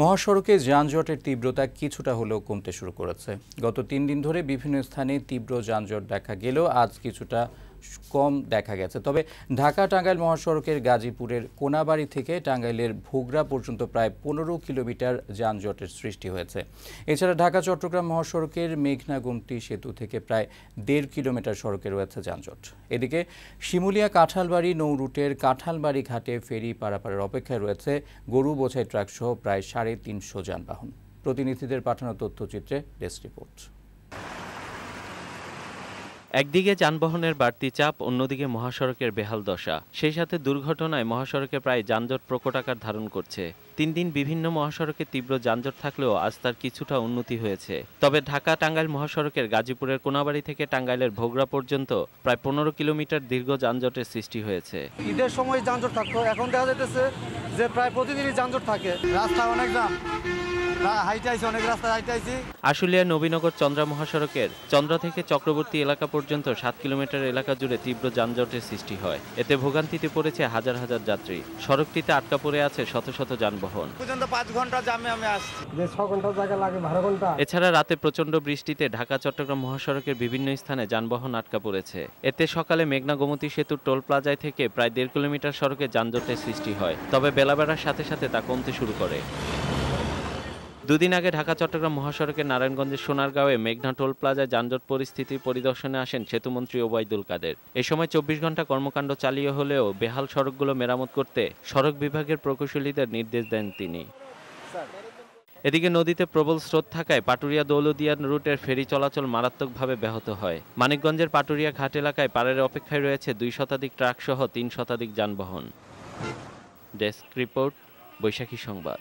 মহাসড়কে যানজটের তীব্রতা কিছুটা হলেও কমতে শুরু করেছে। গত তিন দিন ধরে বিভিন্ন স্থানে তীব্র যানজট দেখা গেলেও আজ কিছুটা কম দেখা গেছে। তবে ঢাকা টাঙ্গাইল মহাসড়কের গাজীপুরের কোনাবাড়ি থেকে টাঙ্গাইলের ভোগড়া পর্যন্ত প্রায় পনেরো কিলোমিটার যানজটের সৃষ্টি হয়েছে। এছাড়া ঢাকা, চট্টগ্রাম মহাসড়কের মেঘনা সেতু থেকে প্রায় দেড় কিলোমিটার সড়কে রয়েছে যানজট। এদিকে শিমুলিয়া কাঁঠালবাড়ি নৌ রুটের কাঁঠালবাড়ি ঘাটে ফেরি পারাপারের অপেক্ষায় রয়েছে গরু বোঝাই ট্রাক সহ প্রায় সাড়ে তিনশো যানবাহন। প্রতিনিধিদের পাঠানো তথ্যচিত্রে ডেস্ক রিপোর্ট। একদিকে যানবাহনের বাড়তি চাপ, অন্যদিকে মহাসড়কের বেহাল দশা। সেই সাথে দুর্ঘটনায় মহাসড়কে প্রায় যানজট প্রকট আকার ধারণ করছে। তিন দিন বিভিন্ন মহাসড়কে তীব্র যানজট থাকলেও আজ তার কিছুটা উন্নতি হয়েছে। তবে ঢাকা টাঙ্গাইল মহাসড়কের গাজীপুরের কোনাবাড়ি থেকে টাঙ্গাইলের ভোগড়া পর্যন্ত প্রায় পনেরো কিলোমিটার দীর্ঘ যানজটের সৃষ্টি হয়েছে। ঈদের সময় যানজট থাকতো, এখন দেখা যাইতেছে যে প্রায় প্রতিদিনই যানজট থাকে। রাস্তা অনেক দাম আশুলিয়া নবীনগর চন্দ্রা মহাসড়কের চন্দ্রা থেকে চক্রবর্তী এলাকা পর্যন্ত সাত কিলোমিটার এলাকা জুড়ে তীব্র যানজটের সৃষ্টি হয়। এতে ভোগান্তিতে পড়েছে হাজার হাজার যাত্রী। সড়কটিতে আটকা পড়ে আছে শত শত যানবাহন। পর্যন্ত পাঁচ ঘণ্টা জামে আমি আসছি। যে ছ ঘণ্টা জায়গা লাগে বারো ঘণ্টা। এছাড়া রাতে প্রচণ্ড বৃষ্টিতে ঢাকা চট্টগ্রাম মহাসড়কের বিভিন্ন স্থানে যানবাহন আটকা পড়েছে। এতে সকালে মেঘনা গোমতী সেতুর টোল প্লাজায় থেকে প্রায় দেড় কিলোমিটার সড়কে যানজটের সৃষ্টি হয়। তবে বেলা বেড়ার সাথে সাথে তা কমতে শুরু করে। দুদিন আগে ঢাকা, চট্টগ্রাম মহাসড়কের নারায়ণগঞ্জের সোনারগাঁওয়ে মেঘনা টোল প্লাজায় যানজট পরিস্থিতি পরিদর্শনে আসেন সেতুমন্ত্রী ওবায়দুল কাদের। এ সময় চব্বিশ ঘণ্টা কর্মকাণ্ড চালিয়ে হলেও বেহাল সড়কগুলো মেরামত করতে সড়ক বিভাগের প্রকৌশলীদের নির্দেশ দেন তিনি। এদিকে নদীতে প্রবল স্রোত থাকায় পাটুরিয়া দৌলদিয়া রুটের ফেরি চলাচল মারাত্মকভাবে ব্যাহত হয়। মানিকগঞ্জের পাটুরিয়া ঘাট এলাকায় পাড়ের অপেক্ষায় রয়েছে দুই শতাধিক ট্রাক সহ তিন শতাধিক যানবাহন। ডেস্ক রিপোর্ট, বৈশাখী সংবাদ।